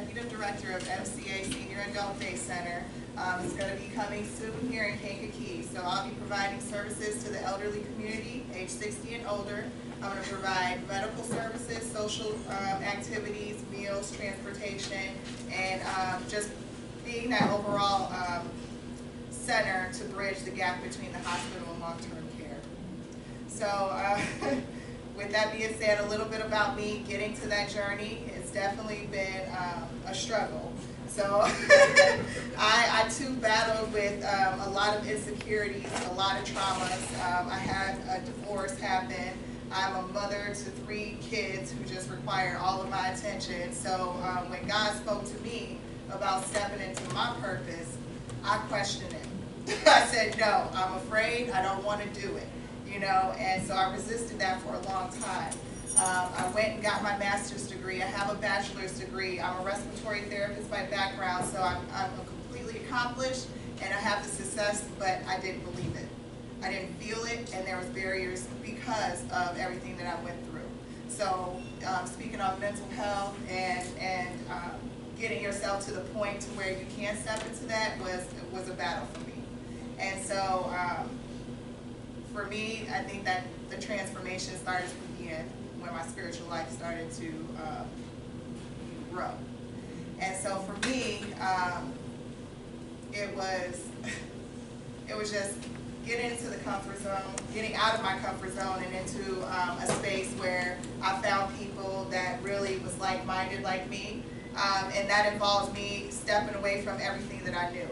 Executive Director of MCA Senior Adult Day Center. Um, going to be coming soon here in Kankakee. So I'll be providing services to the elderly community, age 60 and older. I'm going to provide medical services, social um, activities, meals, transportation, and um, just being that overall um, center to bridge the gap between the hospital and long-term care. So, uh, with that being said, a little bit about me getting to that journey. It's definitely been um, a struggle. So, I, I too battled with um, a lot of insecurities, a lot of traumas. Um, I had a divorce happen. I'm a mother to three kids who just require all of my attention. So, um, when God spoke to me about stepping into my purpose, I questioned it. I said, no, I'm afraid, I don't want to do it, you know, and so I resisted that for a long time. Um, I went and got my master's degree, I have a bachelor's degree, I'm a respiratory therapist by background, so I'm, I'm completely accomplished and I have the success, but I didn't believe it. I didn't feel it, and there was barriers because of everything that I went through. So, um, speaking of mental health and, and, um, getting yourself to the point to where you can step into that was, was a battle for me. And so, um, for me, I think that the transformation started to begin when my spiritual life started to, uh, grow. And so for me, um, it was, it was just getting into the comfort zone, getting out of my comfort zone and into um, a space where I found people that really was like-minded like me. Um, and that involved me stepping away from everything that I knew.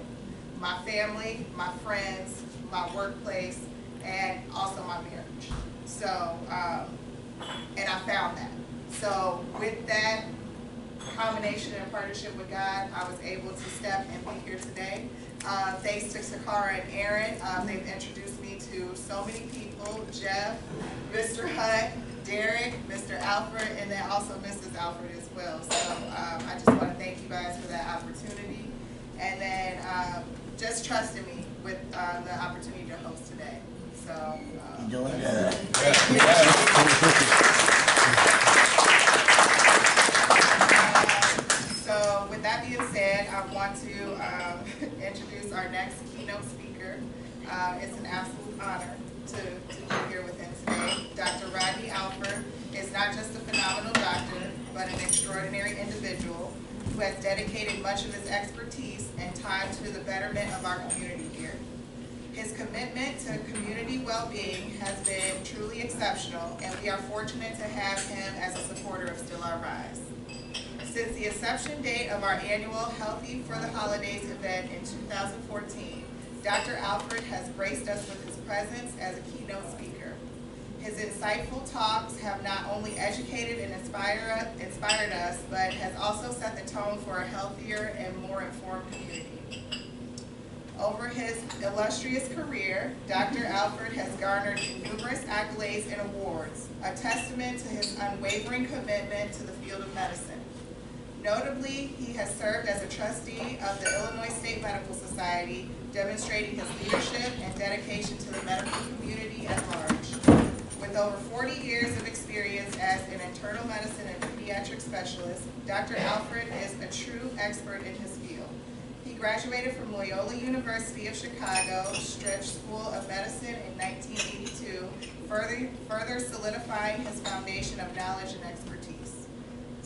My family, my friends, my workplace, and also my marriage. So, um, found that. So with that combination and partnership with God, I was able to step and be here today. Uh, thanks to Sakara and Aaron, um, they've introduced me to so many people, Jeff, Mr. Hunt, Derek, Mr. Alford, and then also Mrs. Alford as well. So um, I just want to thank you guys for that opportunity. And then um, just trusting me with uh, the opportunity to host today. So. Um, Doing good. So with that being said, I want to um, introduce our next keynote speaker. Uh, It's an absolute honor to to be here with him today. Dr. Rodney Alford is not just a phenomenal doctor, but an extraordinary individual who has dedicated much of his expertise and time to the betterment of our community here. His commitment to community well-being has been truly exceptional, and we are fortunate to have him as a supporter of Still I Rise. Since the inception date of our annual Healthy for the Holidays event in 2014, Dr. Alford has graced us with his presence as a keynote speaker. His insightful talks have not only educated and inspire- inspired us, but has also set the tone for a healthier and more informed community. Over his illustrious career, Dr. Alford has garnered numerous accolades and awards, a testament to his unwavering commitment to the field of medicine. Notably, he has served as a trustee of the Illinois State Medical Society, demonstrating his leadership and dedication to the medical community at large. With over 40 years of experience as an internal medicine and pediatric specialist, Dr. Alford is a true expert in his field. He graduated from Loyola University of Chicago Stritch School of Medicine in 1982, further, further solidifying his foundation of knowledge and expertise.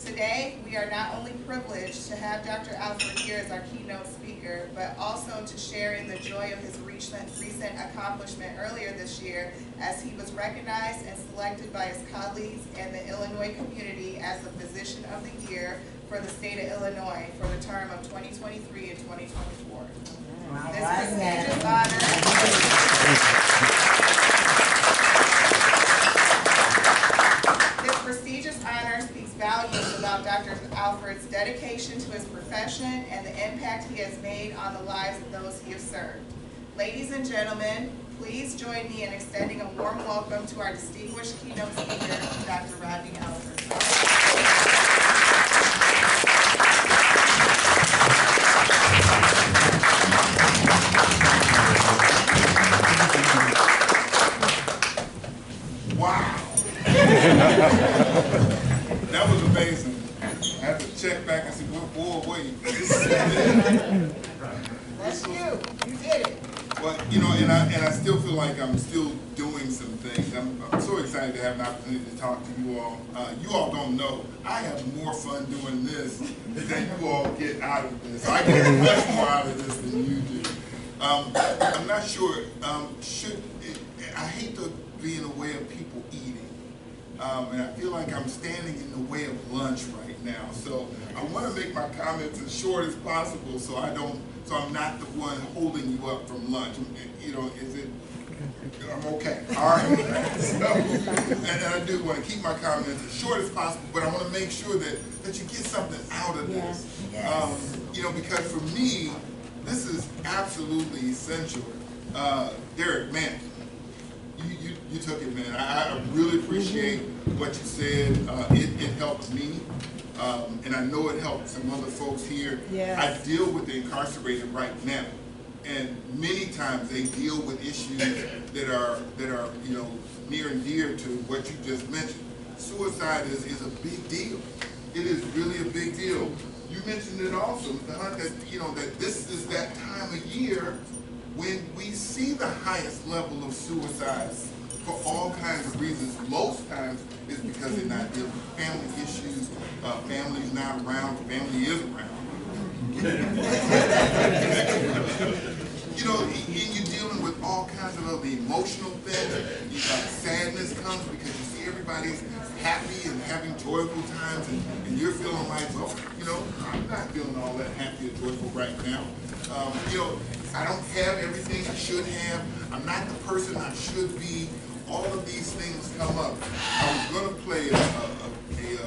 Today, we are not only privileged to have Dr. Alford here as our keynote speaker, but also to share in the joy of his recent, recent accomplishment earlier this year as he was recognized and selected by his colleagues and the Illinois community as the Physician of the Year for the state of Illinois for the term of 2023 and 2024. All This prestigious honor speaks volumes about Dr. Alford's dedication to his profession and the impact he has made on the lives of those he has served. Ladies and gentlemen, please join me in extending a warm welcome to our distinguished keynote speaker, Dr. Rodney Alford. Wow. that was amazing. I had to check back back and say, well, boy, wait. That's you, you did it. Well, you know, and I, and I still feel like I'm still doing some things. I'm, I'm so excited to have an opportunity to talk to you all. Uh, you all don't know, I have more fun doing this than you all get out of this. I get much more out of this than you do. Um, I'm not sure, um, should, I hate to be in the way of people eating. Um, and I feel like I'm standing in the way of lunch right now. So I want to make my comments as short as possible so I don't, so I'm not the one holding you up from lunch. You know, is it, I'm okay, all right? So, and, and I do want to keep my comments as short as possible, but I want to make sure that, that you get something out of this. Um, you know, because for me, this is absolutely essential. Uh, Derek, man, you, you, you took it, man. I, I really appreciate what you said. Uh, it, it helped me. Um, and I know it helped some other folks here. Yes. I deal with the incarcerated right now. And many times they deal with issues that are, that are, you know, near and dear to what you just mentioned. Suicide is, is a big deal. It is really a big deal. You mentioned it also, Don, that, you know, that this is that time of year when we see the highest level of suicides for all kinds of reasons. Most times it's because they're not dealing with family issues, uh, family's not around, family is around. You know, and you're dealing with all kinds of other emotional things. You got sadness comes because you see everybody's happy and having joyful times, and, and you're feeling like, well, you know, I'm not feeling all that happy or joyful right now. Um, you know, I don't have everything I should have. I'm not the person I should be. All of these things come up. I was going to play a, a, a,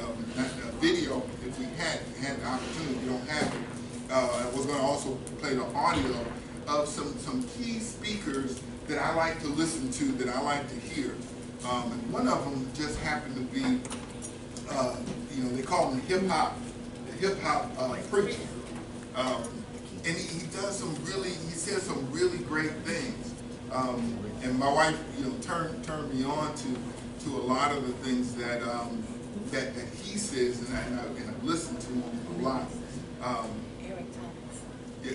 um, a video if we had had the opportunity. We don't have it. Uh, I was going to also play the audio of some, some key speakers that I like to listen to, that I like to hear. Um, and one of them just happened to be, uh, you know, they call him hip hop, hip hop uh, preacher. Um, and he, he does some really, he says some really great things. Um, and my wife, you know, turned turned me on to to a lot of the things that um, that, that he says, and I, and I, to him a lot. Um,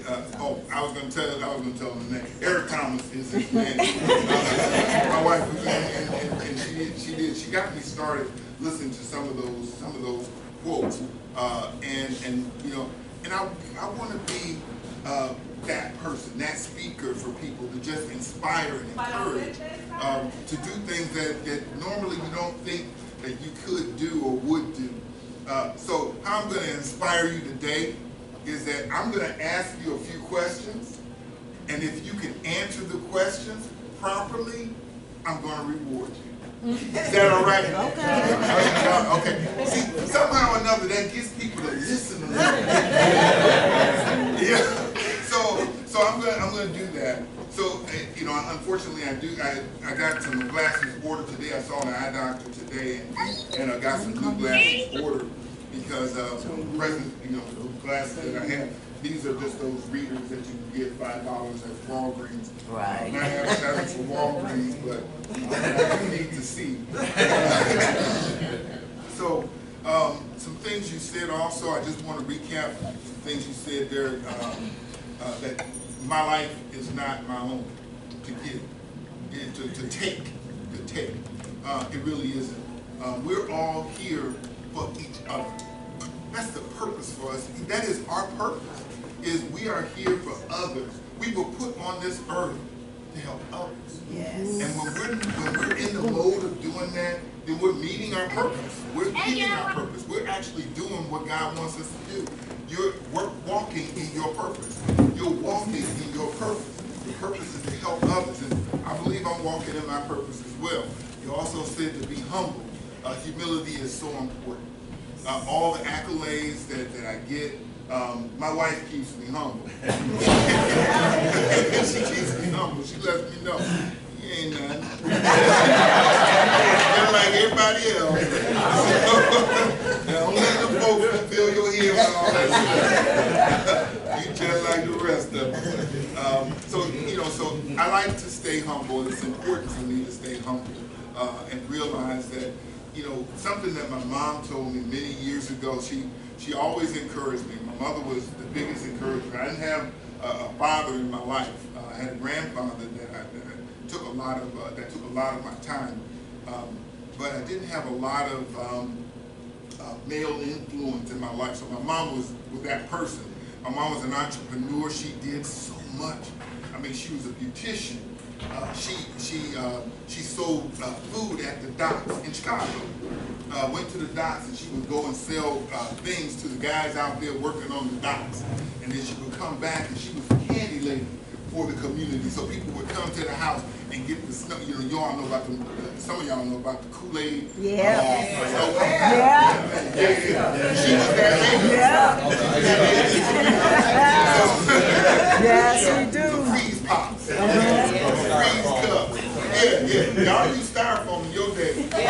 uh, oh, I was gonna tell, I was gonna tell him the name. Eric Thomas is his name. Uh, my wife was, and, and, and she did, she did, she got me started listening to some of those, some of those quotes. Uh, and, and, you know, and I, I wanna be, uh, that person, that speaker for people to just inspire and encourage, um, to do things that, that normally you don't think that you could do or would do. Uh, so how I'm gonna inspire you today is that I'm going to ask you a few questions, and if you can answer the questions properly, I'm going to reward you. Is that all right? Okay. Okay. See, somehow or another, that gets people to listen a little bit. Yeah. So, so I'm going to I'm going to do that. So, uh, you know, unfortunately, I do. I, I got some glasses ordered today. I saw an eye doctor today, and, and I got some new glasses ordered because uh, present, you know, the glasses that I have, these are just those readers that you can get five dollars at Walgreens. Right. Not advertising for Walgreens, but I need to see. so, um, some things you said also, I just want to recap some things you said there, um, uh, that my life is not my own to give, to, to take, to take. Uh, it really isn't. Um, we're all here for each other. That's the purpose for us. That is our purpose, is we are here for others. We were put on this earth to help others. Yes. And when we're, when we're in the mode of doing that, then we're meeting our purpose. We're getting our purpose. We're actually doing what God wants us to do. You're we're walking in your purpose. You're walking in your purpose. The purpose is to help others. And I believe I'm walking in my purpose as well. You also said to be humble. Uh, humility is so important. Uh, all the accolades that, that I get, um, my wife keeps me humble. she keeps me humble. She lets me know, you ain't nothing. Just like everybody else. Don't let the folks fill your ear with all that. You just like the rest of them. Um, so, you know, so I like to stay humble. It's important for me to stay humble uh, and realize that, you know, something that my mom told me many years ago, she, she always encouraged me. My mother was the biggest encourager. I didn't have a, a father in my life. Uh, I had a grandfather that, I, that took a lot of uh, that took a lot of my time, um, but I didn't have a lot of um, uh, male influence in my life. So my mom was, was that person. My mom was an entrepreneur. She did so much. I mean, she was a beautician. Uh, she she uh, she sold uh, food at the docks in Chicago. Uh, went to the docks and she would go and sell uh, things to the guys out there working on the docks. And then she would come back and she was a candy lady for the community. So people would come to the house and get the snow. You know, you all know about the. Some of y'all know about the Kool Aid. Yeah. Uh, Yeah. yeah, yeah. She was that lady. Yeah. Yes, we do. Freeze pops. Yeah, yeah. Y'all use styrofoam in your day.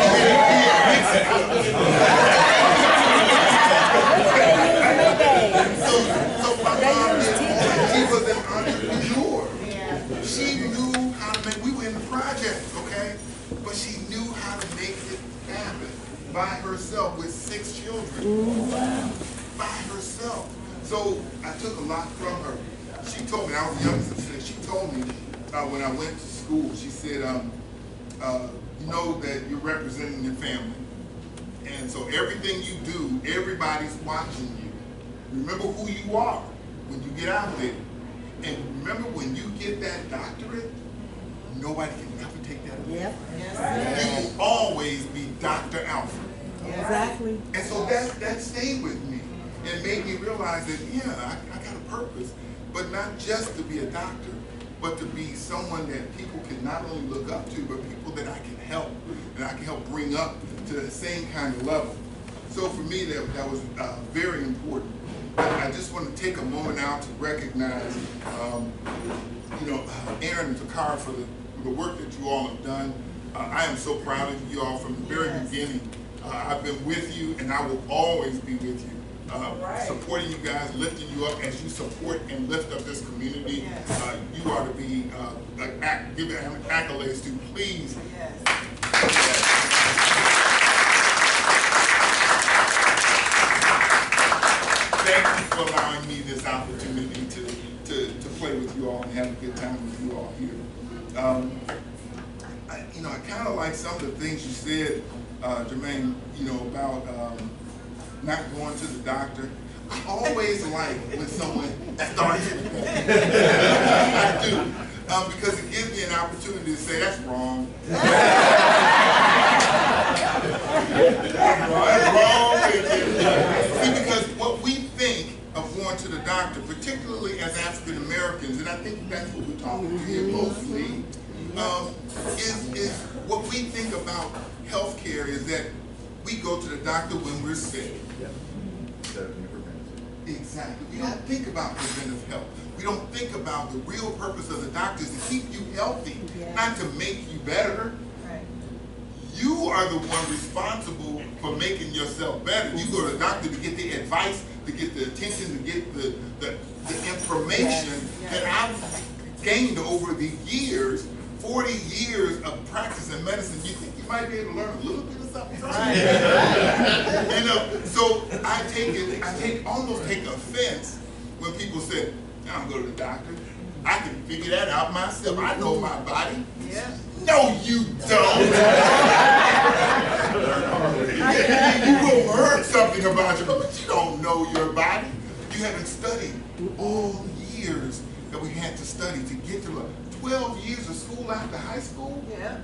So, so my mom, she was an entrepreneur. She knew how to make, we were in the project, okay? But she knew how to make it happen by herself with six children. Wow. By herself. So I took a lot from her. She told me, I was the youngest of six, she told me uh, when I went to school, she said, um, uh, you know that you're representing your family. And so everything you do, everybody's watching you. Remember who you are when you get out of there. And remember when you get that doctorate, nobody can ever take that away. Yep, You will always be Dr. Alford. exactly. And so that, that stayed with me and made me realize that, yeah, I, I got a purpose, but not just to be a doctor, but to be someone that people can not only look up to, but people that I can help, and I can help bring up to the same kind of level. So for me, that, that was uh, very important. I I just want to take a moment out to recognize, um, you know, Aaron and Takara for the, for the work that you all have done. Uh, I am so proud of you all from the very Yes. beginning. Uh, I've been with you and I will always be with you. Uh, Right. Supporting you guys, lifting you up as you support and lift up this community. Yes. Uh, you are to be, uh, like, ac- give accolades to, please. Yes. Thank you for allowing me this opportunity to, to, to play with you all and have a good time with you all here. Um, I, you know, I kind of like some of the things you said, uh, Jermaine, you know, about um, not going to the doctor. I always like when someone starts with. I do, um, because it gives me an opportunity to say, that's wrong. That's wrong. See, because what we think of going to the doctor, particularly as African Americans, and I think that's what we're talking here mostly, um, is, is what we think about healthcare is that we go to the doctor when we're sick. Instead of being preventative. Exactly. We don't think about preventive health. We don't think about the real purpose of the doctor is to keep you healthy, Yeah. not to make you better. Right. You are the one responsible for making yourself better. You go to the doctor to get the advice, to get the attention, to get the, the, the information Yes. that I've gained over the years, 40 years of practice in medicine. You think you might be able to learn a little bit of something? You uh, know, so I take it, I take, almost take offense when people say, I don't go to the doctor. I can figure that out myself. I know my body. Yeah. No, you don't. you will learn something about you, but you don't know your body. You haven't studied all the years that we had to study to get to 12 years of school after high school. Yeah.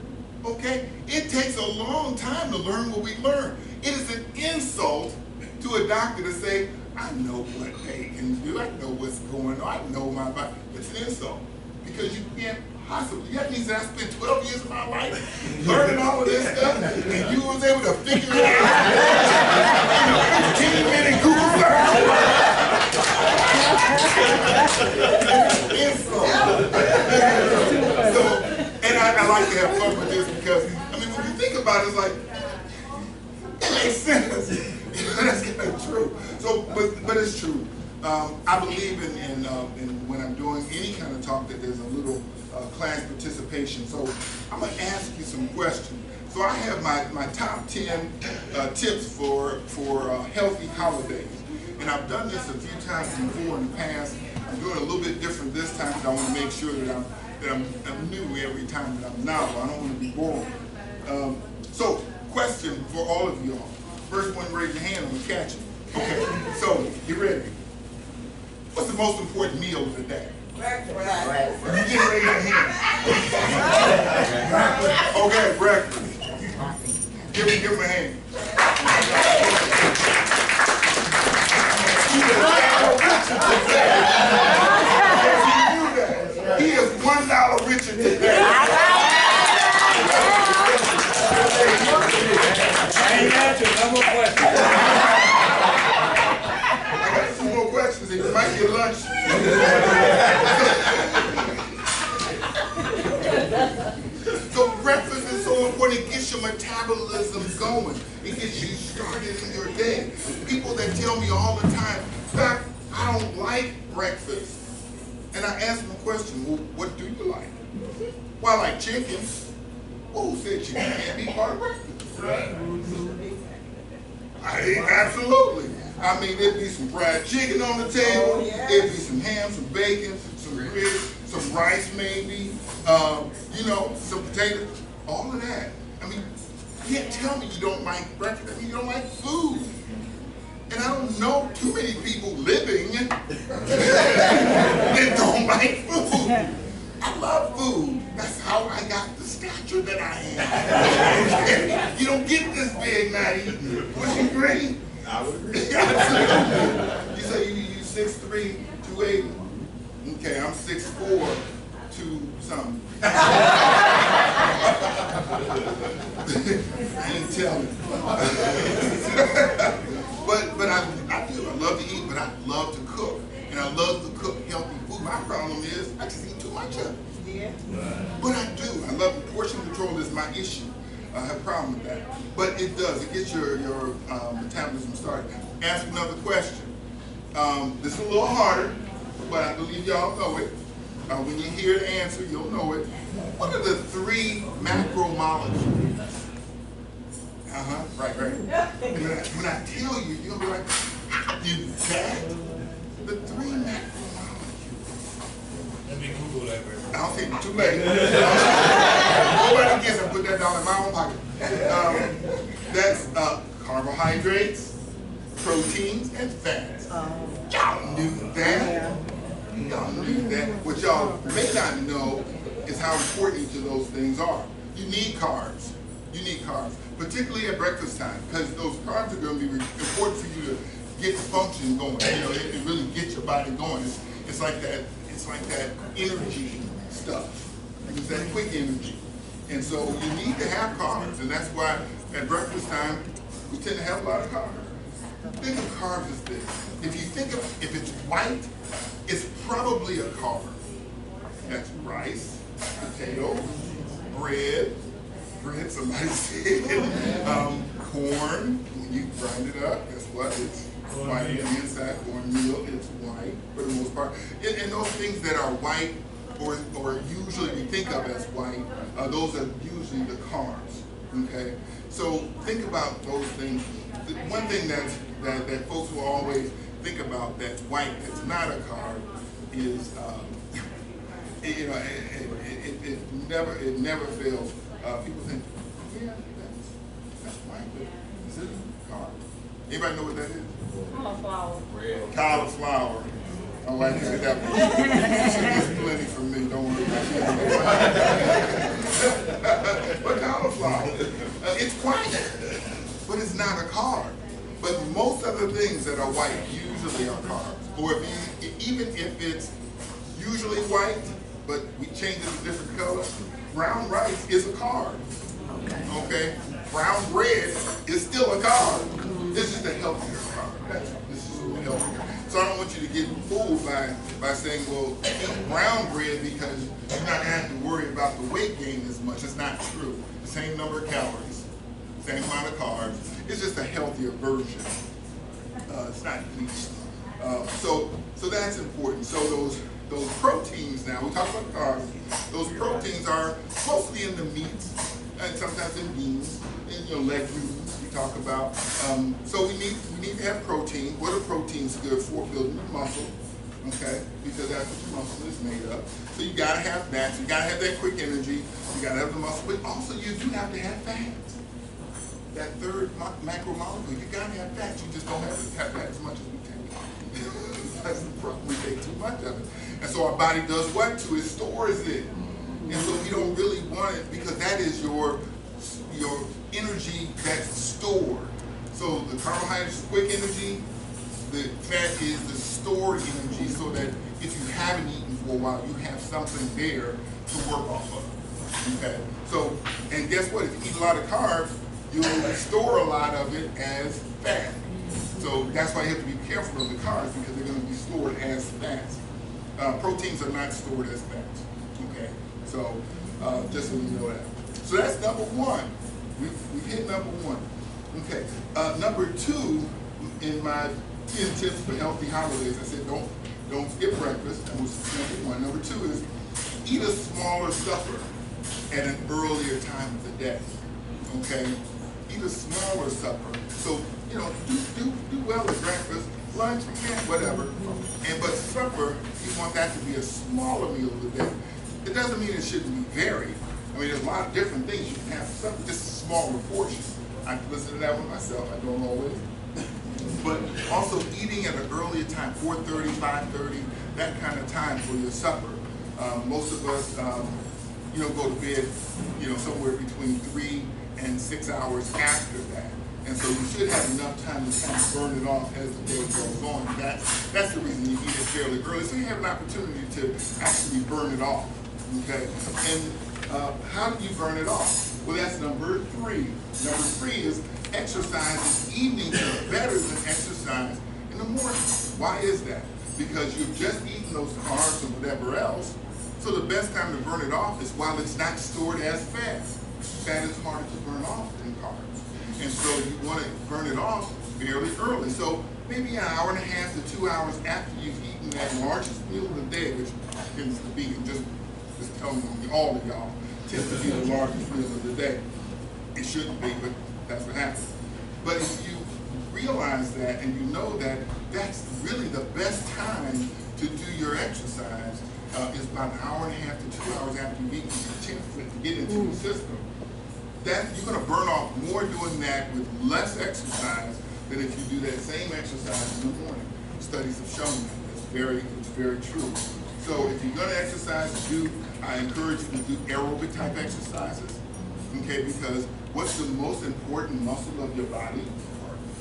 Okay? It takes a long time to learn what we learn. It is an insult to a doctor to say, I know what they can do. I know what's going on. I know my body. It's an insult because you can't possibly. That means that I spent 12 years of my life learning all of this stuff and you was able to figure it out in a 15 minute Google search. So, and I, I like to have fun with this because, I mean, when you think about it, it's like, it makes sense. That's kind of true. So, but, but it's true. Um, I believe in, in, uh, in when I'm doing any kind of talk that there's a little uh, class participation. So I'm going to ask you some questions. So I have my, my top 10 uh, tips for, for uh, healthy holidays. And I've done this a few times before in the past. I'm doing it a little bit different this time because I want to make sure that I'm that I'm, I'm new every time that I'm novel. I don't want to be boring. Um, so, question for all of y'all. First one, raise your hand. I'm gonna catch it. Okay. So, you ready? What's the most important meal of the day? Breakfast. You can raise your hand. Okay, breakfast. Give me, give me a hand. He is one dollar richer today. Ain't. I got two more questions you might get lunch. So breakfast is so important, it metabolism going. It gets you started in your day. People that tell me all the time, Doc, I don't like breakfast. And I ask them a question, well, what do you like? Well, I like chicken. Well, who said chicken can't be part of breakfast? I, absolutely. I mean, there'd be some fried chicken on the table. There'd be some ham, some bacon, some grits, some rice maybe. Um, you know, some potatoes. All of that. I mean, can't tell me you don't like breakfast. I mean, you don't like food. And I don't know too many people living that don't like food. I love food. That's how I got the stature that I am. you don't get this big not eating. Would you agree? I would agree. Absolutely. You say you, you six three, two eighty. Okay, I'm six four, two something. I ain't telling. but but I, I do. I love to eat, but I love to cook. And I love to cook healthy food. My problem is I just eat too much of it. Yeah. But I do. I love portion control is my issue. I have a problem with that. But it does. It gets your, your um, metabolism started. Ask another question. Um, this is a little harder, but I believe y'all know it. Uh, when you hear the answer, you'll know it. What are the three macromolecules? Uh-huh, right, right. When I, when I tell you, you'll be like, how do that? The three macromolecules. Let me Google that real quick. I don't think too late. Nobody gets it. Put that down in my own pocket. Um, that's uh, carbohydrates, proteins, and fats. Y'all knew that. Y'all knew that. What y'all may not know is how important each of those things are. You need carbs. You need carbs, particularly at breakfast time, because those carbs are going to be important for you to get the function going. You know, it, it really gets your body going. It's, it's like that. It's like that energy stuff. It's that quick energy. And so you need to have carbs, and that's why at breakfast time we tend to have a lot of carbs. Think of carbs as this. If you think of if it's white, it's probably a carb. That's rice, potato, bread, bread, somebody said, um, corn. When you grind it up, guess what? It's white on the inside. Cornmeal, it's white for the most part. And, and those things that are white or, or usually we think of as white, uh, those are usually the carbs. Okay? So think about those things. The one thing that, that, that folks will always think about that's white that's not a carb is um, it, you know, it, it, it, it never it never fails. Uh, people think, yeah, that's that's white, but is it a carb? Anybody know what that is? Red. Cauliflower. I like to that one. There's plenty for me, don't worry about it. but cauliflower, uh, it's white, but it's not a carb. But most of the things that are white usually are carbs. Or if you, even if it's usually white, but we change it to different color, brown rice is a carb. Okay? Brown bread is still a carb. This is the healthier carb. This is a little healthier. So I don't want you to get fooled by, by saying, well, eat brown bread because you're not going to have to worry about the weight gain as much. It's not true. The same number of calories, same amount of carbs. It's just a healthier version. Uh, it's not bleached. Uh, so, so that's important. So those those proteins now, we talk about carbs, those proteins are mostly in the meats and sometimes in beans, in your legumes, we talk about. Um, so we need, we need to have protein. What are proteins good for? Building muscle, okay? Because that's what your muscle is made of. So you gotta have that. you gotta have that quick energy, you gotta have the muscle, but also you do have to have fat. That third ma- macromolecule, you gotta have fat. you just don't have to have that as much as we take. That's we take too much of it. And so our body does what to it? Stores it. And so we don't really want it because that is your, your energy that's stored. So the carbohydrates, quick energy, the fat is the stored energy so that if you haven't eaten for a while, you have something there to work off of. Okay, so, and guess what? If you eat a lot of carbs, you'll store a lot of it as fat. So that's why you have to be careful of the carbs because they're going to be stored as fats. Uh, proteins are not stored as fats. Okay, so uh, just so you know that. So that's number one. We, we hit number one. Okay, uh, number two in my 10 tips for healthy holidays, I said don't don't skip breakfast. That was number one. Number two is eat a smaller supper at an earlier time of the day. Okay, eat a smaller supper. So you know, do do do well at breakfast, lunch, yeah, whatever. And but supper, you want that to be a smaller meal of the day. It doesn't mean it shouldn't be varied. I mean, there's a lot of different things you can have. Supper, just a smaller portion. I listen to that one myself. I don't always. But also eating at an earlier time, 4.30, 5.30, that kind of time for your supper. Um, most of us, um, you know, go to bed, you know, somewhere between three and six hours after that. And so you should have enough time to kind of burn it off as the day goes on. That's, that's the reason you eat it fairly early, so you have an opportunity to actually burn it off, okay? And uh, how do you burn it off? Well, that's number three. Number three is exercise in evenings are better than exercise in the morning. Why is that? Because you've just eaten those carbs and whatever else, so the best time to burn it off is while it's not stored as fat. Fat is harder to burn off than carbs. And so you want to burn it off fairly early. So maybe an hour and a half to two hours after you've eaten that largest meal of the day, which tends to be, just, just telling all of y'all, tends to be the largest meal of the day. It shouldn't be, but that's what happens. But if you realize that and you know that that's really the best time to do your exercise uh, is about an hour and a half to two hours after you've eaten, chance to get into the system that you're going to burn off more doing that with less exercise than if you do that same exercise in the morning. Studies have shown that. It's very, it's very true. So if you're going to exercise, do I encourage you to do aerobic type exercises? Okay, because what's the most important muscle of your body?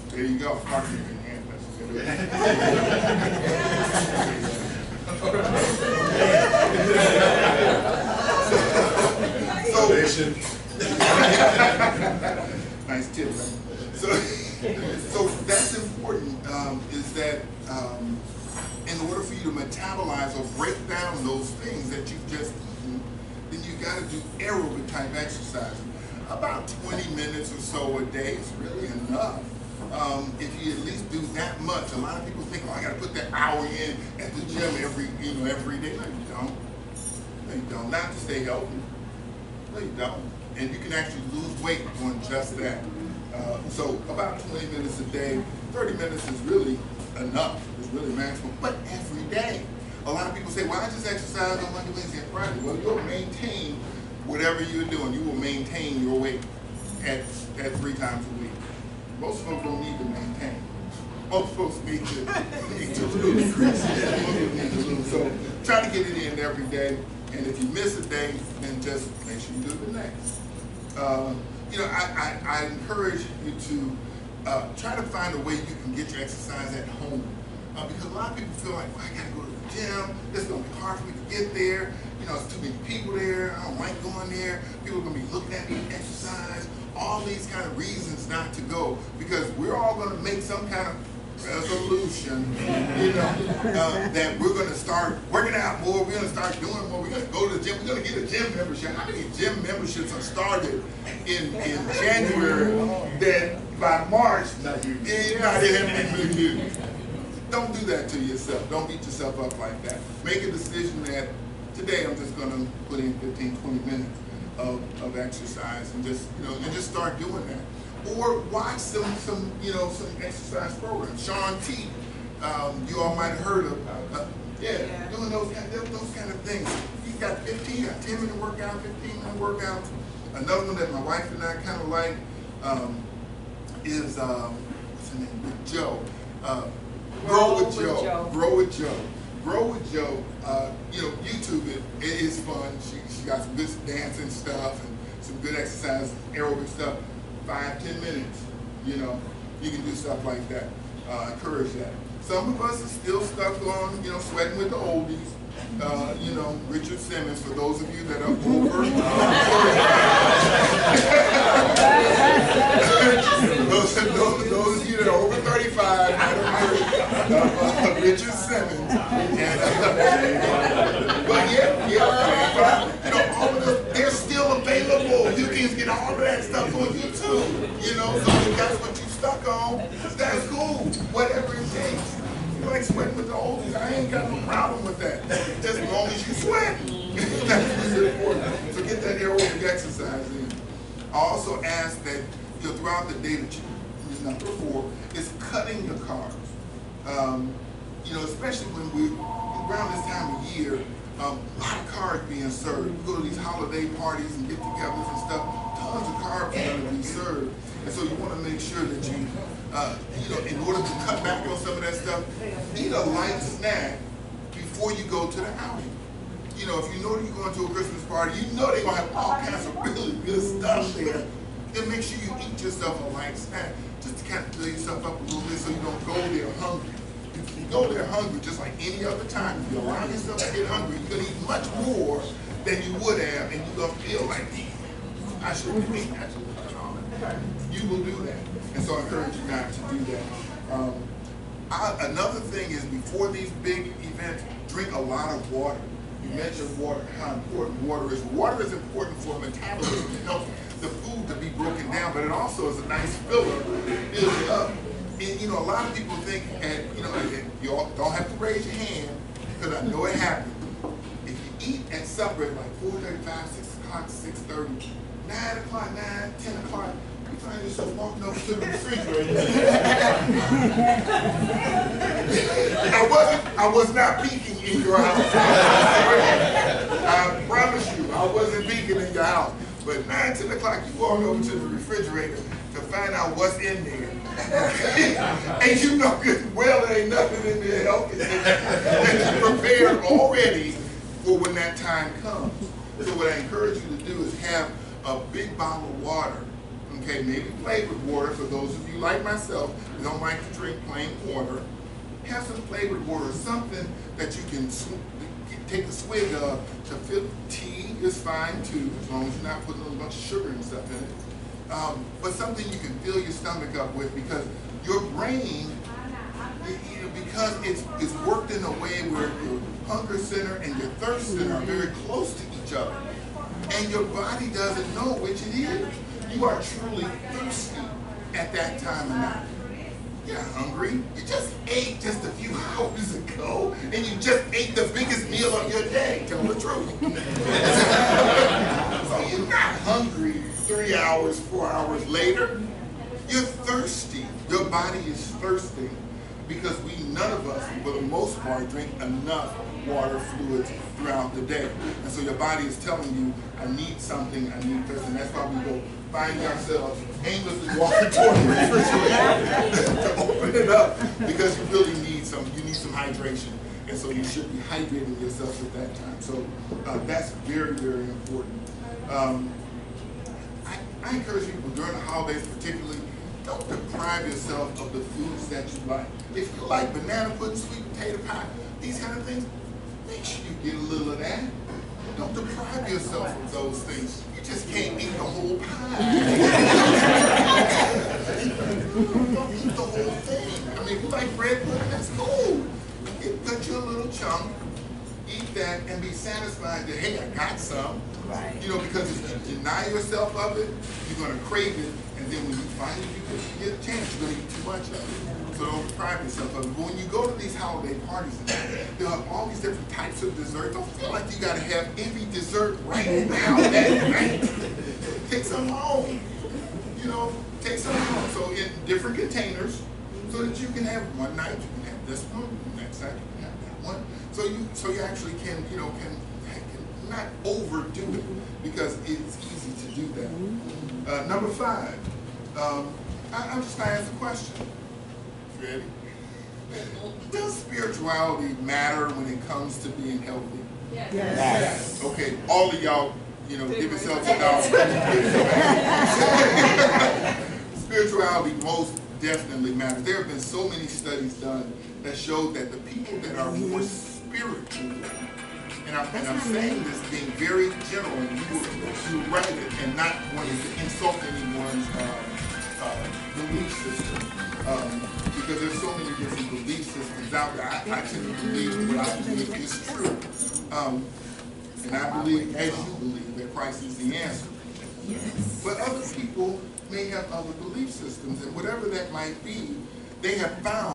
There you go. Heart in your hand. So, nice tip? So, so that's important, um, is that, um, in order for you to metabolize or break down those things that you've just eaten, then you gotta do aerobic type exercise. About twenty minutes or so a day is really enough. Um, if you at least do that much, a lot of people think, oh, I gotta put that hour in at the gym every, you know, every day. No, you don't. No, you don't. Not to stay healthy. No, you don't. And you can actually lose weight doing just that. Uh, so about 20 minutes a day, 30 minutes is really enough. It's really maximum, but every day. A lot of people say, well, I just exercise on Monday, Wednesday, and Friday. Well, you'll maintain whatever you're doing. You will maintain your weight at, at three times a week. Most folks don't need to maintain. Most folks need to, need to lose. So try to get it in every day. And if you miss a day, then just make sure you do the next. Uh, you know, I, I, I encourage you to uh, try to find a way you can get your exercise at home. Uh, because a lot of people feel like, well, I gotta go to the gym, it's gonna be hard for me to get there, you know, it's too many people there, I don't like going there, people are gonna be looking at me exercise, all these kind of reasons not to go, because we're all gonna make some kind of resolution, you know, uh, that we're gonna start working out more, we're gonna start doing more, we're gonna go to the gym, we're gonna get a gym membership. How many gym memberships are started in, in January that by March, not even you. Don't do that to yourself. Don't beat yourself up like that. Make a decision that today I'm just gonna put in 15, 20 minutes of, of exercise and just, you know, and just start doing that. Or watch some, some, you know, some exercise programs. Shaun T, um, you all might have heard of, uh, yeah, doing those kind, those those kind of things. You got fifteen, got ten minute workout, fifteen minute workout. Another one that my wife and I kind of like, um, is, um, what's her name, with Jo. Uh, Grow with Jo. Grow with Jo. Grow with Jo. Uh, you know, YouTube it. It is fun. She she got some good dancing stuff and some good exercise, aerobic stuff. Five ten minutes. You know, you can do stuff like that. Uh, encourage that. Some of us are still stuck on you know sweating with the oldies. Uh, you know, Richard Simmons. For those of you that are over. those, those, those of you that are over 35 might have heard of uh, Richard Simmons. And, uh, but yeah, yeah, you know, all of them, they're still available. You can get all of that stuff on YouTube. You know, so that's what you stuck on, that's cool. Whatever it takes. You like sweating with the oldies, I ain't got no problem with that. Just as long as you sweat. that's what's important. So get that aerobic exercise in. I also ask that you know, throughout the day that you, is number four, is cutting your carbs. Um, you know, especially when we around this time of year, um, a lot of carbs being served. You go to these holiday parties and get-togethers and stuff. Tons of carbs are going to be served, and so you want to make sure that you, uh, you know, in order to cut back on some of that stuff, eat a light snack before you go to the outing. You know, if you know that you're going to a Christmas party, you know they're gonna have all kinds of really good stuff there. Then make sure you eat yourself a light snack, just to kind of fill yourself up a little bit so you don't go there hungry. If you go there hungry, just like any other time, you allow yourself to get hungry, you're gonna eat much more than you would have, and you're gonna feel like, "Damn, I should have eaten, I should have done You will do that, and so I encourage you not to do that. Um, I, another thing is before these big events, drink a lot of water. You mentioned water, how important water is. Water is important for metabolism to help the food to be broken down, but it also is a nice filler, fills you up. And you know, a lot of people think, and you know, you all don't have to raise your hand because I know it happens. If you eat at supper at like 4:35, 6 o'clock, 6:30, 9 o'clock, 9, 10 o'clock, you find yourself walking over to the refrigerator. I wasn't, I was not peeking in your house. I promise you, I wasn't peeking in your house. But nine, ten o'clock, you walk over to the refrigerator to find out what's in there. and you know good well there ain't nothing in there helping that you prepared already for when that time comes. So what I encourage you to do is have a big bottle of water okay, maybe flavored water for those of you like myself who don't like to drink plain water. Have some flavored water, something that you can take a swig of to fill. Tea is fine too, as long as you're not putting a bunch of sugar and stuff in it. Um, but something you can fill your stomach up with because your brain, because it's, it's worked in a way where your hunger center and your thirst center are very close to each other. And your body doesn't know which it is. You are truly thirsty at that time of night. You're hungry. You just ate just a few hours ago, and you just ate the biggest meal of your day. Tell the truth. so you're not hungry three hours, four hours later. You're thirsty. Your body is thirsty because we, none of us, for the most part, drink enough water fluids throughout the day. And so your body is telling you, I need something, I need this, and that's why we go find ourselves aimlessly walking toward the refrigerator to open it up because you really need some, you need some hydration. And so you should be hydrating yourself at that time. So uh, that's very, very important. Um, I, I encourage people during the holidays particularly, don't deprive yourself of the foods that you like. If you like banana pudding, sweet potato pie, these kind of things, make sure you get a little of that. Don't deprive yourself of those things. You just can't eat the whole pie. don't eat the whole thing. I mean, if you like bread pudding, that's cool. Get, cut you a little chunk, eat that, and be satisfied that, hey, I got some. Right. You know, because if you deny yourself of it, you're gonna crave it, and then when you finally get, get a chance, you're gonna eat too much of it. So don't yourself. But when you go to these holiday parties, there are all these different types of dessert. Don't feel like you gotta have every dessert right now that night. Take some home. You know, take some home. So in different containers, so that you can have one night, you can have this one, next night you can have that one. So you, so you actually can, you know, can, can not overdo it because it's easy to do that. Uh, number five, um, I, I'm just gonna ask a question. Ready? Does spirituality matter when it comes to being healthy? Yes. Yes. Okay, all of y'all, you know, give yourselves a dollar. Spirituality most definitely matters. There have been so many studies done that show that the people that are more spiritual, and I'm, and I'm saying this being very general, and you, you write it and not wanting to insult anyone's uh, uh, belief system, um, because there's so many different belief systems out there. I, I tend to believe what I believe is true. Um, and I believe, as you believe, that Christ is the answer. But other people may have other belief systems, and whatever that might be, they have found